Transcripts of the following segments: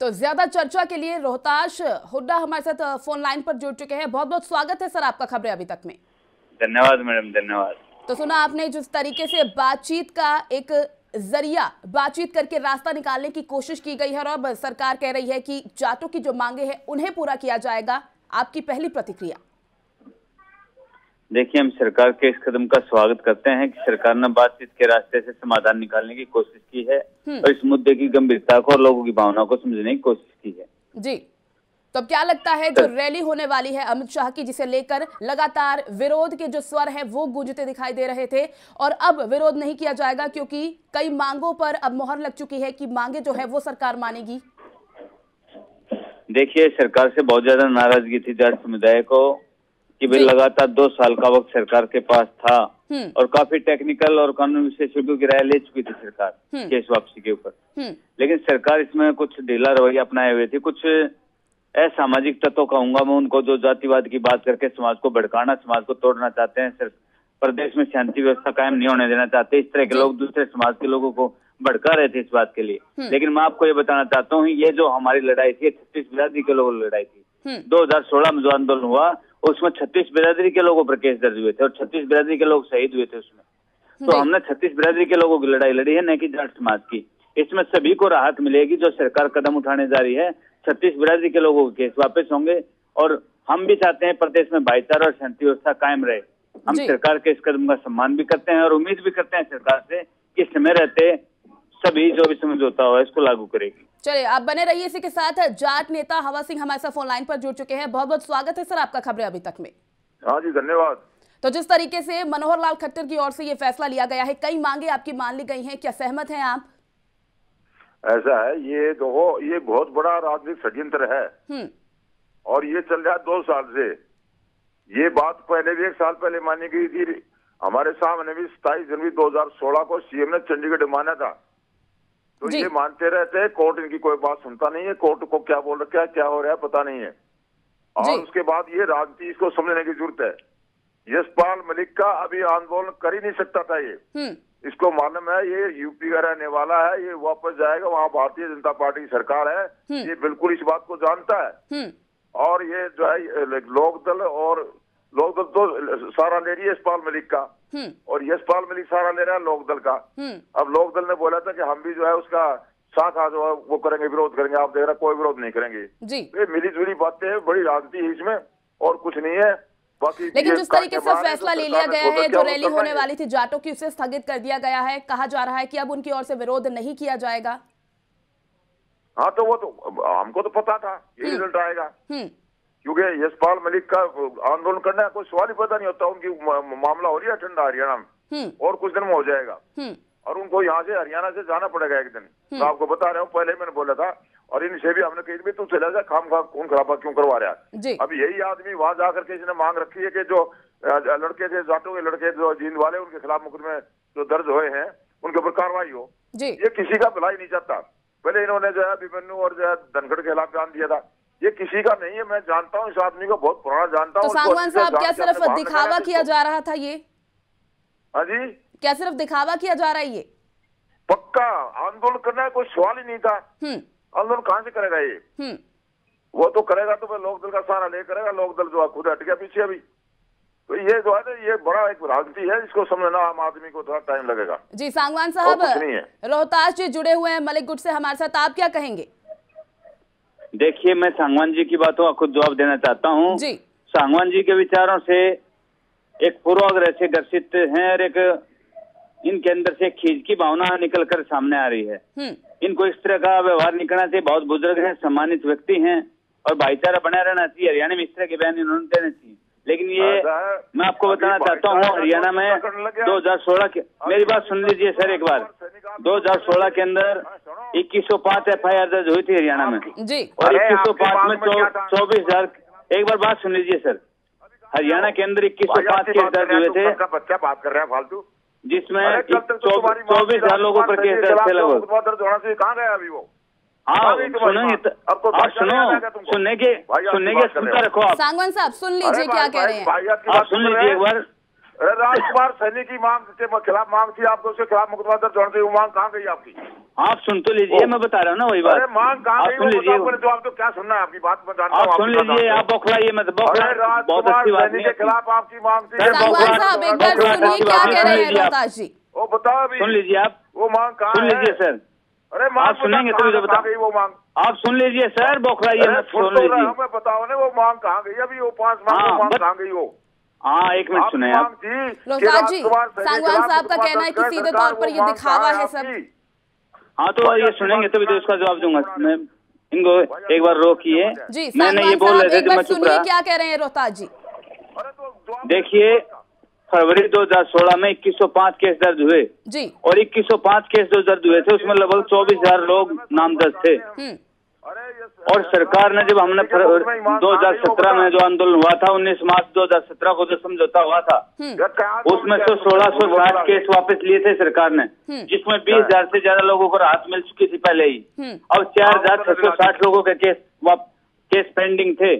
तो ज़्यादा चर्चा के लिए रोहताश हुड्डा हमारे साथ फ़ोन लाइन पर जुड़ चुके हैं। बहुत बहुत स्वागत है सर आपका खबरें अभी तक में। धन्यवाद मैडम धन्यवाद। तो सुना आपने जिस तरीके से बातचीत का एक ज़रिया बातचीत करके रास्ता निकालने की कोशिश की गई है और अब सरकार कह रही है कि जाटों की जो मांगे हैं उन्हें पूरा किया जाएगा। आपकी पहली प्रतिक्रिया। देखिए हम सरकार के इस कदम का स्वागत करते हैं कि सरकार ने बातचीत के रास्ते से समाधान निकालने की कोशिश की है और इस मुद्दे की गंभीरता को और लोगों की भावना को समझने की कोशिश की है। जी। तो क्या लगता है जो रैली होने वाली है अमित शाह की जिसे लेकर लगातार विरोध के जो स्वर हैं वो गूंजते दिखाई दे रहे थे। और अब विरोध नहीं किया जाएगा क्योंकि कई मांगों पर अब मोहर लग चुकी है कि मांगे जो है वो सरकार मानेगी। देखिए सरकार से बहुत ज़्यादा नाराज़गी थी जाट समुदाय को। कि भाई लगातार दो साल का वक्त सरकार के पास था हम्म। और काफ़ी टेक्निकल और कानून विशेषज्ञों की राय ले चुकी थी सरकार हम्म। केस वापसी के ऊपर। हम्म। लेकिन सरकार इसमें कुछ ढीला रवैया अपनाए हुए थी कुछ असामाजिक तत्व कहूँगा मैं उनको जो जातिवाद की बात करके समाज को भड़काना समाज को तोड़ना चाहते हैं सर प्रदेश में शांति व्यवस्था कायम नहीं होने देना चाहते इस तरह के लोग दूसरे समाज के लोगों को भड़का रहे थे इस बात के लिए। लेकिन मैं आपको ये बताना चाहता हूँ ये जो हमारी लड़ाई थी छत्तीस बिरादरी के लोगों की लड़ाई थी। हम्म। 2016 में जो आंदोलन हुआ उसमें छत्तीस बिरादरी के लोगों पर केस दर्ज हुए थे और छत्तीस बिरादरी के लोग शहीद हुए थे उसमें। तो हमने छत्तीस बिरादरी के लोगों की लड़ाई लड़ी है न कि जाट समाज की। इसमें सभी को राहत मिलेगी जो सरकार कदम उठाने जा रही है। छत्तीस बिरादरी के लोगों के केस वापस होंगे और हम भी चाहते हैं प्रदेश में भाईचारा और शांति व्यवस्था कायम रहे। हम सरकार के इस कदम का सम्मान भी करते हैं और उम्मीद भी करते हैं सरकार से कि समय रहते सभी जो भी समझौता हुआ है इसको लागू करेगी। चलिए आप बने रहिए इसी के साथ। जाट नेता हवा सिंह हमारे साथ फ़ोन लाइन पर जुड़ चुके हैं। बहुत बहुत स्वागत है सर आपका खबरें अभी तक में। हाँ जी धन्यवाद। तो जिस तरीके से मनोहर लाल खट्टर की ओर से ये फैसला लिया गया है कई मांगे आपकी मान ली गई हैं क्या सहमत हैं आप? ऐसा है ये देखो ये बहुत बड़ा राजनीतिक षड्यंत्र है। हम्म। और ये चल रहा है दो साल से। ये बात पहले भी एक साल पहले मानी गई थी। हमारे सामने भी सताईस जनवरी 2016 को सीएम ने चंडीगढ़ माना था। तो ये मानते रहते हैं कोर्ट इनकी कोई बात सुनता नहीं है कोर्ट को क्या बोल रखा है क्या हो रहा है पता नहीं है। और उसके बाद ये राजनीति इसको समझने की ज़रूरत है। यशपाल मलिक का अभी आंदोलन कर ही नहीं सकता था ये। हम्म। इसको मालूम है ये यूपी का रहने वाला है ये वापस जाएगा वहाँ भारतीय जनता पार्टी की सरकार है। ये बिल्कुल इस बात को जानता है। हम्म। और ये जो है ये लोक दल और लोक दल तो सारा ले रही है यशपाल मलिक का। हम्म और यशपाल मलिक सारा ले रहा है लोक दल का। हम्म। अब लोक दल ने बोला था कि हम भी जो है उसका शाखा जो है वो करेंगे विरोध करेंगे। आप देख रहे हैं, कोई विरोध नहीं करेंगे। जी। ये मिली जुली बातें हैं बड़ी राजनीति है इसमें और कुछ नहीं है। लेकिन जिस तरीके से फैसला ले लिया गया है जो रैली होने वाली थी जाटों की उसे स्थगित कर दिया गया है। कहा जा रहा है कि अब उनकी ओर से विरोध नहीं किया जाएगा। हाँ तो वो तो हमको तो पता था ये रिज़ल्ट आएगा। हम्म। क्योंकि यशपाल मलिक का आंदोलन करना है कोई सवाल ही पता नहीं होता उनकी मामला हो रही है ठंडा हरियाणा में। हम्म। और कुछ दिन में हो जाएगा। हम्म। और उनको यहाँ से हरियाणा से जाना पड़ेगा एक दिन। मैं आपको बता रहा हूँ पहले ही मैंने बोला था और इनसे भी हमने कही भी तू चला जा खाम खा खून खराबा क्यों करवा रहा है? अब यही आदमी वहाँ जाकर के इसने मांग रखी है कि जो लड़के थे जाटों के लड़के जो जींद वाले उनके खिलाफ मुकदमे जो दर्ज हुए हैं उनके ऊपर कार्रवाई हो। ये किसी का भलाई नहीं चाहता। पहले इन्होंने जो है अभिमन्यु और जो है धनखड़ के खिलाफ बयान दिया था। ये किसी का नहीं है मैं जानता हूँ इस आदमी को बहुत पुराना जानता तो हूँ उसको सांगवान साहब क्या सिर्फ़ दिखावा किया जा रहा था ये? हाँ जी। क्या सिर्फ़ दिखावा किया जा रहा है ये? पक्का आंदोलन करना है कोई सवाल ही नहीं था। हम्म। आंदोलन कहाँ से करेगा ये? हम्म। वो तो करेगा तो फिर लोकदल का सहारा ले करेगा लोकदल जो खुद हट गया पीछे अभी। तो ये जो है ना ये बड़ा एक राजनीति है इसको समझना आम आदमी को थोड़ा टाइम लगेगा। जी सांगवान साहब। रोहतास जी जुड़े हुए हैं मलिक गुट से हमारे साथ आप क्या कहेंगे? देखिए मैं सांगवान जी की बातों का खुद जवाब देना चाहता हूँ। सांगवान जी के विचारों से एक पूर्वाग्रह से ग्रसित है और एक इनके अंदर से खींच की भावना निकल कर सामने आ रही है। हम्म। इनको इस तरह का व्यवहार निकलना चाहिए। बहुत बुज़ुर्ग है सम्मानित व्यक्ति है और भाईचारा बना रहना चाहिए। हरियाणा में इस तरह के बयान इन्होंने देने चाहिए। लेकिन ये मैं आपको बताना चाहता हूँ हरियाणा में लगे। 2016 के मेरी बात सुन लीजिए सर एक बार। 2016 के अंदर 2105 एफ़ आई आर दर्ज हुई थी हरियाणा में। जी। और इक्कीस सौ पाँच में था? चौबीस हज़ार एक बार बात सुन लीजिए सर। हरियाणा के अंदर इक्कीस सौ पाँच केस दर्ज हुए थे। तुम का बच्चा बात कर रहे हैं फालतू। जिसमें तो चौबीस हज़ार लोगों पर केस दर्ज थे लगभग। कहाँ गया अभी वो? हाँ तुम्हारी सुनेंगे माँ? तो- अब तो आप सुनो सुनने के सुनने के सुनता रखो आप। सांगवान साहब सुन लीजिए क्या कह रहे हैं। आप सुन लीजिए एक बार। राजकुमार सैनी की मांग के खिलाफ मांग थी आपको उसके खिलाफ मुकदमा दर्ज होने वो मांग कहाँ गई आपकी? आप सुन तो लीजिए मैं बता रहा हूँ ना वही बात। अरे मांग कहाँ गई? सुन वो लीजिए। बताओ तो आप तो क्या सुनना है? आपकी बात मैं जानता आप हूँ सुन लीजिए आप बौखलाइए मत। बौखला बहुत अच्छी राजकुमार बात सैनी के खिलाफ आपकी मांग थी। हैं। वो बताओ अभी। सुन लीजिए आप। वो मांग कहाँ सुन लीजिए सर। अरे मांग आप सुनेंगे तभी तो कहाँ बता- गई वो मांग? आप सुन लीजिए सर बौखलाइए मत सुन लीजिए। मैं बताओ ना वो मांग कहाँ गई? अभी वो पाँच मांग हाँ, बत- कहाँ गई वो? हाँ एक मिनट सुने आप। जी सांगवान साहब का कहना है कि सीधे तौर पर ये दिखावा है सब। हाँ तो ये सुनेंगे तभी तो इसका जवाब दूँगा। मैं इनको एक बार रोकिए जी मैंने ये बोल रहे थे तो सुनिए क्या कह रहे हैं रोहतास जी। तो देखिए फरवरी 2016 में 2105 केस दर्ज हुए। जी। और 2105 केस जो दर्ज हुए थे उसमें लगभग चौबीस हज़ार लोग नामजद थे। हम्म। और सरकार ने जब हमने ठीक है, मुकदमा ईमान दो हज़ार कहाँ गई वो सत्रह में जो आंदोलन हुआ था उन्नीस मार्च 2017 को जो समझौता हुआ था हम्म। उसमें से सोलह सौ साठ केस वापस लिए थे सरकार ने हम्म। जिसमें बीस हज़ार से ज़्यादा लोगों को राहत मिल चुकी थी पहले ही। हम्म। और चार हज़ार छह सौ साठ लोगों के केस केस पेंडिंग थे।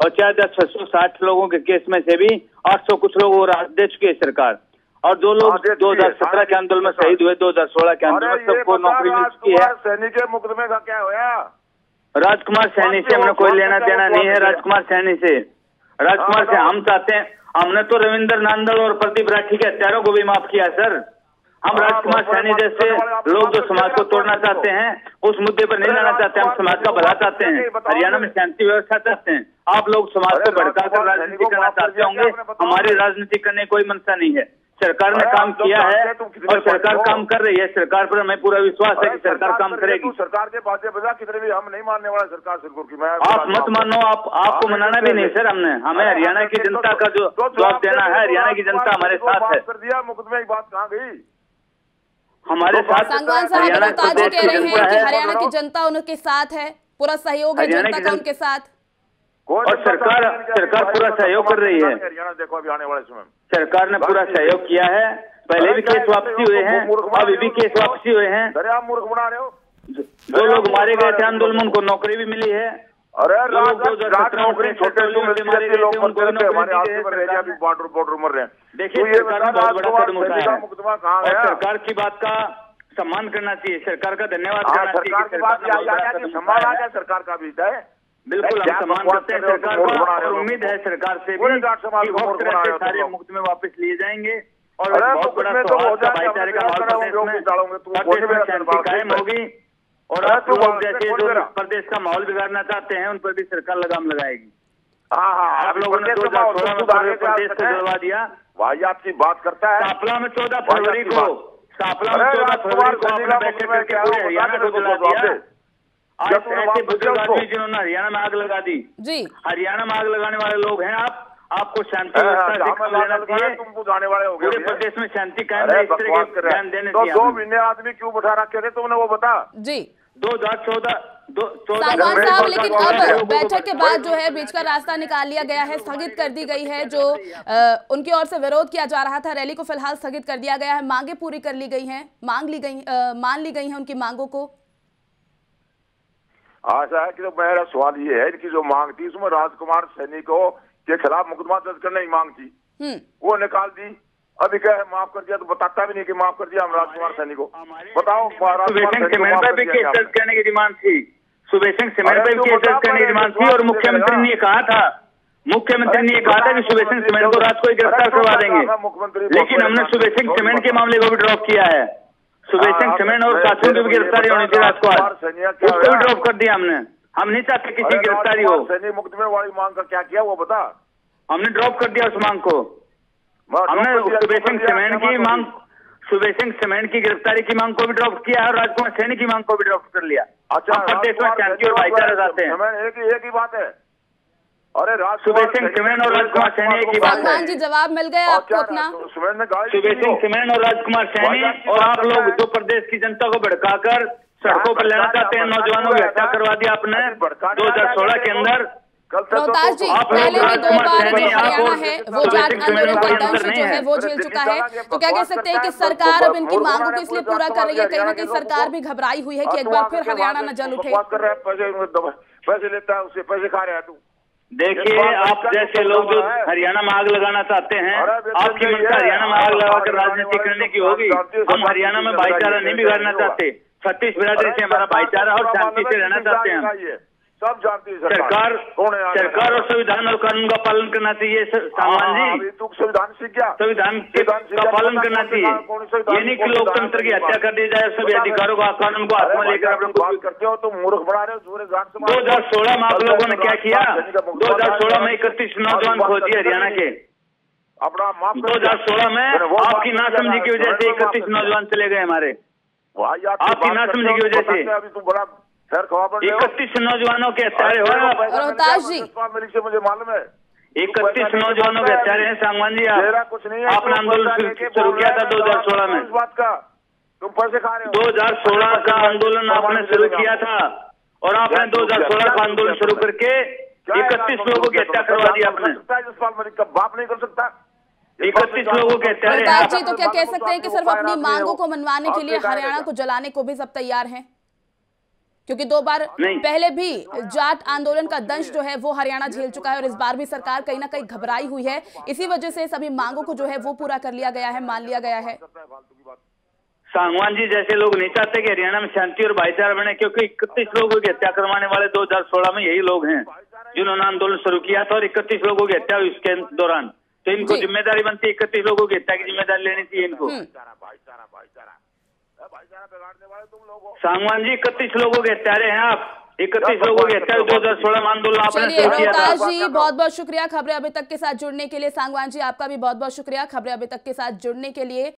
और चार हज़ार छह सौ साठ लोगों के केस में से भी आठ सौ कुछ लोगों को राहत दे चुकी है सरकार। और जो लोग हाँ, दे चुकी दो हज़ार है, सत्रह के आंदोलन में। शहीद हुए दो हज़ार सोलह के आंदोलन में सबको नौकरी मिल चुकी है। राजकुमार सैनी के मुकदमे का क्या होया? राजकुमार सैनी से हमने कोई लेना देना नहीं है राजकुमार सैनी से। राजकुमार से हम चाहते हैं हमने तो रविंद्र नांदल और प्रदीप राठी के हत्यारों को भी माफ़ किया सर। हम हाँ, राजकुमार बहुत सैनी जैसे लोग जो समाज को तोड़ना चाहते हैं उस मुद्दे पर नहीं जाना चाहते हम समाज का भला चाहते हैं। हरियाणा में शांति व्यवस्था चाहते हैं। आप लोग समाज को भड़का कर राजनीति करना चाहते होंगे हमारी राजनीति करने कोई मंशा नहीं है। सरकार ने काम किया है और सरकार काम कर रही है। सरकार पर हमें पूरा विश्वास है कि सरकार काम करेगी। सरकार के बातें बजा कितने भी हम नहीं मानने वाले सरकार सिरपुर की मैं आप मत मानो आप आपको मनाना भी नहीं सर हमने। हमें हरियाणा की जनता का जो जवाब देना है हरियाणा की जनता हमारे साथ है। कर दिया मुकदमे की बात कहाँ गई? हमारे साथ हरियाणा की रहे हैं जनता कि हरियाणा की जनता उनके साथ है पूरा सहयोग है जनता का उनके साथ। और सरकार- है कि सरकार पूरा सहयोग कर रही है। हरियाणा देखो अभी आने वाले समय में। सरकार ने पूरा सहयोग किया है। पहले भी केस वापसी हुए हैं। अभी भी केस वापसी हुए हैं। अरे आप मूर्ख बना रहे हो। जो लोग मारे गए थे आंदोलन उनको नौकरी भी मिली है। अरे लोग दो हज़ार सत्रह नौकरी में छोटे लोग मारे गए लोग हमारे रह अभी बॉर्डर बॉर्डर मर रहे। हैं देखिए तो सरकार ने बहुत बड़ा कदम उठाया है। और सरकार की बात का सम्मान करना चाहिए। सरकार का धन्यवाद हाँ करना चाहिए सरकार सरकार सरकार का भी है? बिल्कुल हम सम्मान करते हैं सरकार का? और उम्मीद है सरकार से भी कि को मूर्ख वक्त रहते रहे हो तुम सारे लोग। मुक्त में वापस लिए जाएँगे। और बहुत बड़ा मुकदमे तो हो सौहार्द का भाईचारे का माहौल मेरा शांति कायम होगी और आप लोग जैसे जो प्रदेश का माहौल बिगाड़ना चाहते हैं उन पर भी सरकार लगाम लगाएगी। हाँ हाँ आप लोगों ने दो हज़ार सोलह में प्रदेश को जलवा दिया। भाई आपकी बात करता है। सापला में चौदह फरवरी को सापला में चौदह फरवरी को बैठक करके पूरे हरियाणा को जला तो दिया। जब ऐसे बुज़ुर्ग आदमी जिन्होंने हरियाणा में आग लगा दी जी। हरियाणा में आग लगाने वाले लोग हैं आप आपको शांति तुम वाले हो पूरे प्रदेश में शांति कायम। देने तो दो महीने आदमी क्यों बैठा रखे थे तुमने वो बता? जी। दो हज़ार चौदह दो चौदह साहब लेकिन अब बैठक के बाद जो है बीच का रास्ता निकाल लिया गया है स्थगित कर दी गई है जो अ, उनकी ओर से विरोध किया जा रहा था रैली को फ़िलहाल स्थगित कर दिया गया है। मांगे पूरी कर ली गई हैं मांग ली गई मान ली गई हैं उनकी मांगों को। आशा है कि तो मेरा सवाल ये है कि जो मांग थी उसमें राजकुमार सैनी को के खिलाफ मुकदमा दर्ज करने की मांग थी। हम्म। वो निकाल दी। अभी क्या है माफ़ कर दिया तो बताता भी नहीं कि माफ़ कर दिया हम राजकुमार सैनी को। बताओ? करने की डिमांड थी। सुबह सिंह सीमेंट पर भी तू केस दर्ज करने की डिमांड थी और मुख्यमंत्री ने कहा था। मुख्यमंत्री ने कहा था कि सुबह सिंह सीमेंट को रात को ही गिरफ़्तार करवा देंगे। मुख्यमंत्री लेकिन हमने सुबह सिंह सीमेंट के मामले को भी ड्रॉप किया है। सुबह हाँ, सिंह हाँ, सीमेंट और मैं- साथियों की भी गिरफ्तारी होनी थी रात को आज। राजकुमार उसको भी ड्रॉप कर दिया हमने। हम नहीं चाहते किसी की गिरफ्तारी हो। सैनिक मुक्त मुकदमे वाली मांग का क्या किया वो बता? हमने ड्रॉप कर दिया उस मांग को। हमने ड्रॉप सुबह सिंह सीमेंट की मांग? सुबह सिंह सीमेंट की गिरफ्तारी की मांग को भी ड्रॉप किया और राजकुमार सैनी की मांग को भी ड्रॉप कर लिया। अच्छा प्रदेश में शांति और भाईचारा चाहते हैं। ही एक ही बात है। अरे सुबह राजकुमार सिंह सैनी- और राजकुमार सैनी ही बात है। जी जवाब मिल गया आपको अपना। सुबह सिंह वो। और राजकुमार सैनी और आप लोग है। जो प्रदेश की जनता को भड़काकर सड़कों पर लेना चाहते हैं नौजवानों की हत्या करवा दिया आपने दो हज़ार सोलह के अंदर। कल तक तो रोहतास जी पहले भी दो बार सैनी जो हरियाणा है। वो जाट आंदोलन का दंश जो है है। वो झेल चुका है। तो क्या कह सकते हैं कि सरकार अब इनकी मांगों को इसलिए पूरा कर रही है। कहीं ना कहीं सरकार भी घबराई हुई है कि एक बार फिर हरियाणा न जल उठे। कर रहा है पैसे पैसे लेता है उससे पैसे खा रहा है तू देखिए आप जैसे तो लोग जो हरियाणा में आग लगाना चाहते हैं आपकी मंशा हरियाणा में आग लगाकर राजनीति करने की होगी। तो हम हरियाणा में भाईचारा नहीं बिगाड़ना चाहते। छत्तीस बिरादरी से हमारा भाईचारा और शांति से रहना चाहते हैं सब जानती है सरकार। कौन है सरकार और संविधान और कानून का पालन करना चाहिए स- सामान हाँ, जी संविधान सीख गया संविधान के पालन करना चाहिए। सी ये नहीं कि लोकतंत्र की हत्या कर दी जाए सभी अधिकारों को कानून को हाथ में लेकर भाई, अपने बात करते हो तुम मूर्ख बना रहे हो दो हज़ार सोलह में आप लोगों ने क्या किया? दो हज़ार सोलह में इकतीस नौजवान खो दिए हरियाणा के। अपना माफ़ दो हज़ार सोलह में आपकी नासमझी की वजह से इकतीस नौजवान चले गए हमारे। आपकी नासमझी की वजह से। अभी तुम बड़ा बन इकतीस नौजवानों के हत्यारे हो गया, जी। मिली से मुझे मालूम है? इकतीस नौजवानों के हत्यारे हैं सांगवान जी आप कुछ नहीं है आपने आंदोलन शुरू- किया था दो हज़ार सोलह में। इस बात का तुम पैसे खा रहे हो। 2016 का आंदोलन आपने शुरू किया था और आपने 2016 का आंदोलन शुरू करके इकतीस लोगों की हत्या करवा दी आपने। जसपाल मलिक का बाप नहीं कर सकता इकतीस लोगों के। जी तो क्या कह सकते हैं कि सिर्फ़ अपनी मांगों को मनवाने के लिए हरियाणा को जलाने को भी सब तैयार हैं? क्योंकि दो बार पहले भी जाट आंदोलन का दंश जो है वो हरियाणा झेल चुका है और इस बार भी सरकार कहीं ना कहीं घबराई हुई है। इसी वजह से सभी मांगों को जो है वो पूरा कर लिया गया है मान लिया गया है। सांगवान जी जैसे लोग नहीं चाहते कि हरियाणा में शांति और भाईचारा बने क्योंकि इकतीस लोगों की हत्या करवाने वाले 2016 में यही लोग हैं जिन्होंने आंदोलन शुरू किया था और इकतीस लोगों की हत्या हुई इसके दौरान। तो इनको ज़िम्मेदारी बनती है इकतीस लोगों की हत्या की ज़िम्मेदारी लेनी चाहिए इनको। भाईचारा भाईचारा भाईचारा ए, भाईचारा बिगाड़ने वाले तुम लोग सांगवान जी इकतीस लोगों के हत्यारे हैं आप। इकतीस लोगों के हत्या दो हज़ार सोलह आंदोलन आपने चलिए शुरू किया था। रोहतास जी बहुत बहुत शुक्रिया खबरें अभी तक के साथ जुड़ने के लिए। सांगवान जी आपका भी बहुत बहुत शुक्रिया खबरें अभी तक के साथ जुड़ने के लिए।